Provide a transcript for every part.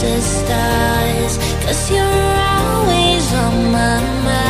the stars. Cause you're always on my mind.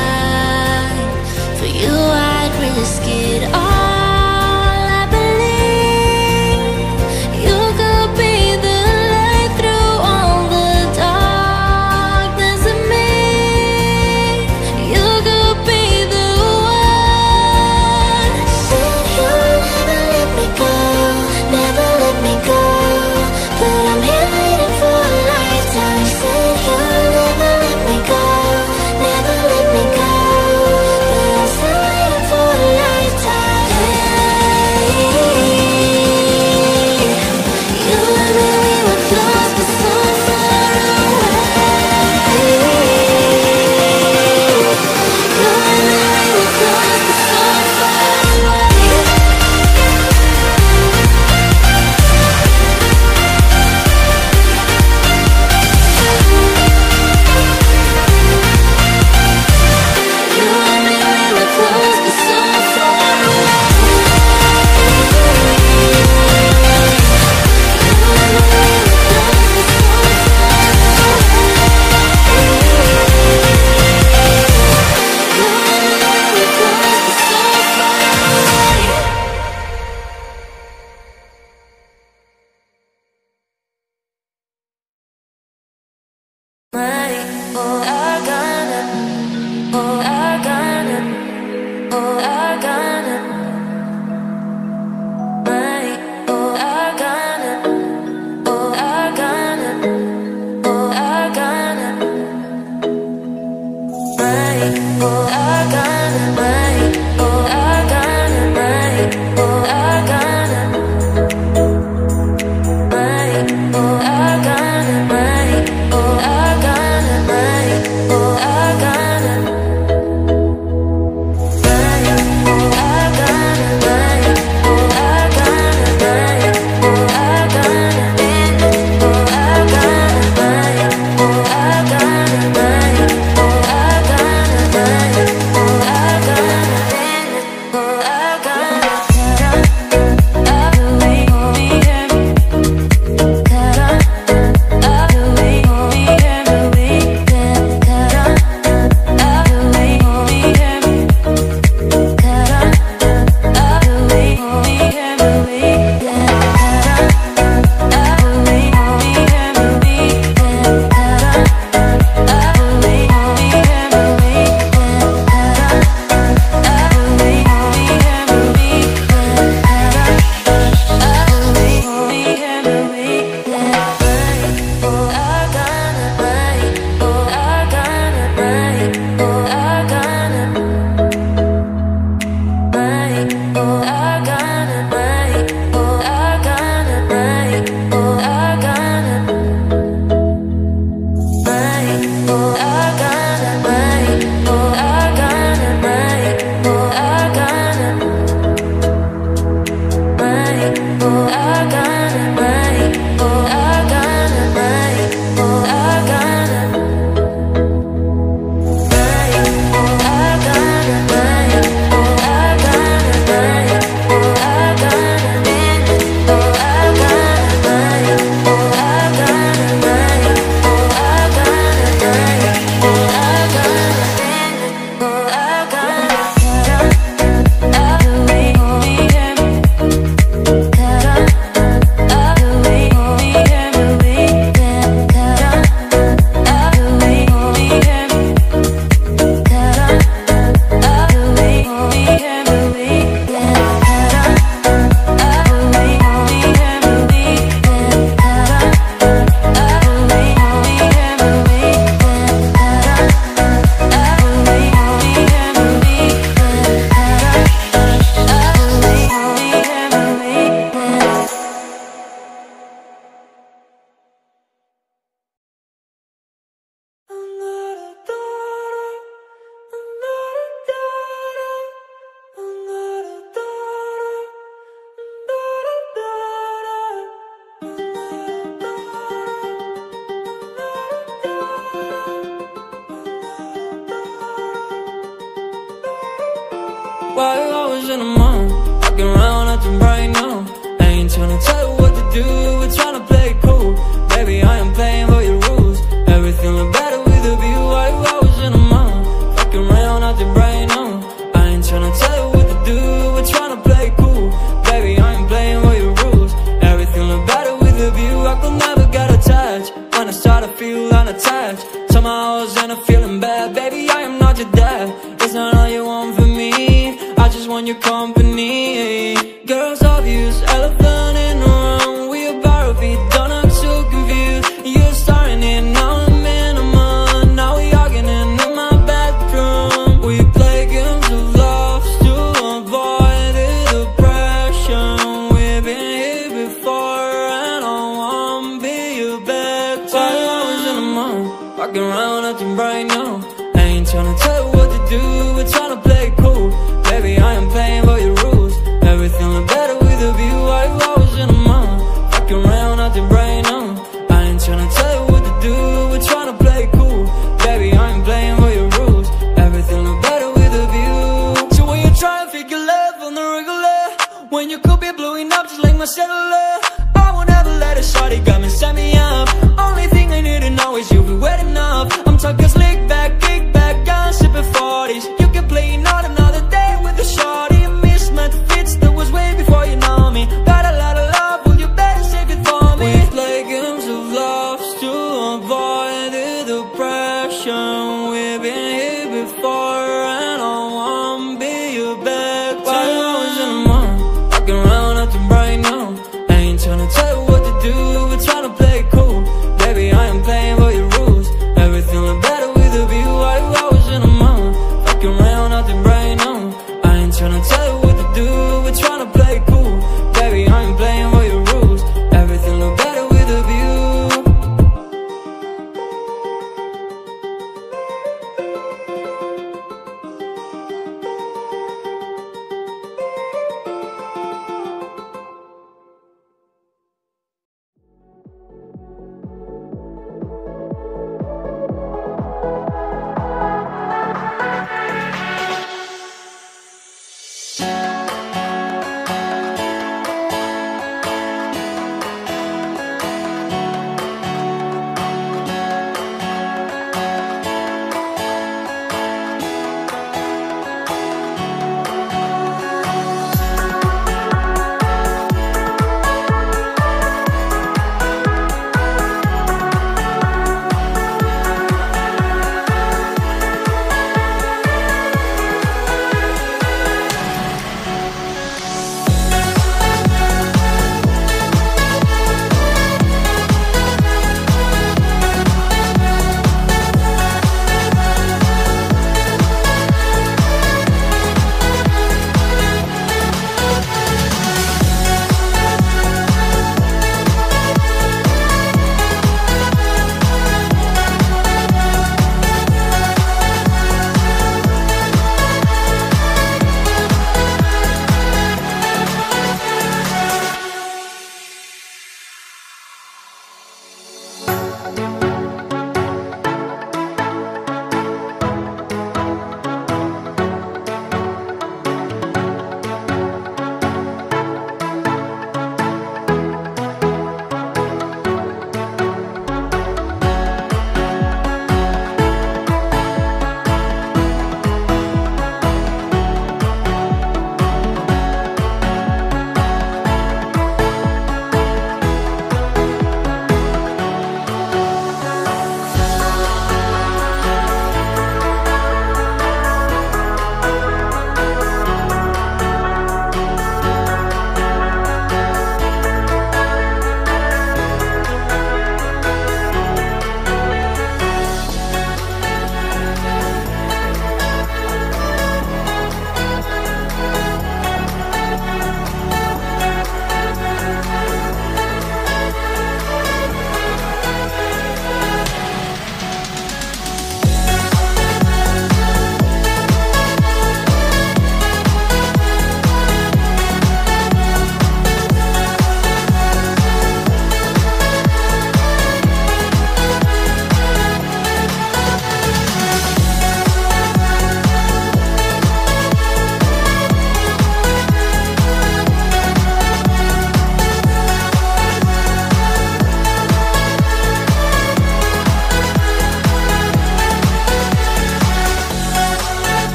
Want your company